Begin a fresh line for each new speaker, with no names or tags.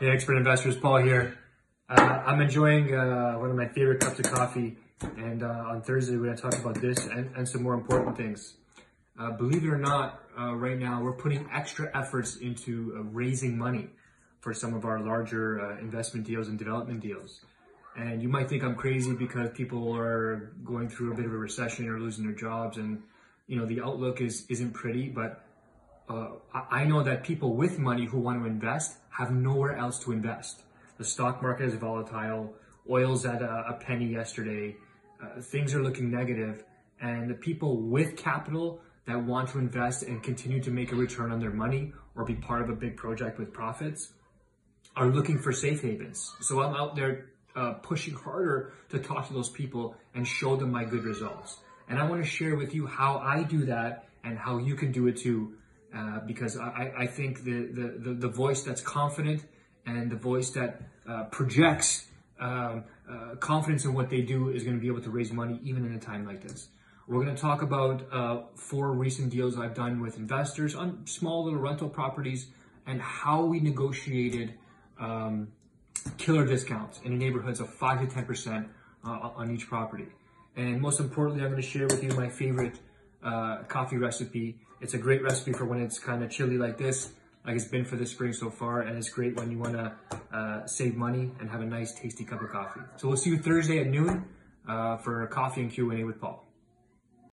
Hey, expert investors, Paul here. Uh, I'm enjoying uh, one of my favorite cups of coffee, and uh, on Thursday we're going to talk about this and, and some more important things. Uh, believe it or not, uh, right now we're putting extra efforts into uh, raising money for some of our larger investment deals and development deals. And you might think I'm crazy because people are going through a bit of a recession or losing their jobs, and you know the outlook is isn't pretty, but uh, I know that people with money who want to invest have nowhere else to invest. The stock market is volatile. Oil's at a, a penny yesterday. Uh, things are looking negative, and the people with capital that want to invest and continue to make a return on their money or be part of a big project with profits are looking for safe havens. So I'm out there uh, pushing harder to talk to those people and show them my good results. And I want to share with you how I do that and how you can do it too uh, because I, I think the, the, the, voice that's confident and the voice that uh, projects um, uh, confidence in what they do is going to be able to raise money even in a time like this. We're going to talk about uh, four recent deals I've done with investors on small little rental properties and how we negotiated um, killer discounts in the neighborhoods of 5 to 10% uh, on each property. And most importantly, I'm going to share with you my favorite uh, coffee recipe. It's a great recipe for when it's kind of chilly like this, like it's been for the spring so far, and it's great when you want to uh, save money and have a nice, tasty cup of coffee. So we'll see you Thursday at noon uh, for coffee and Q&A with Paul.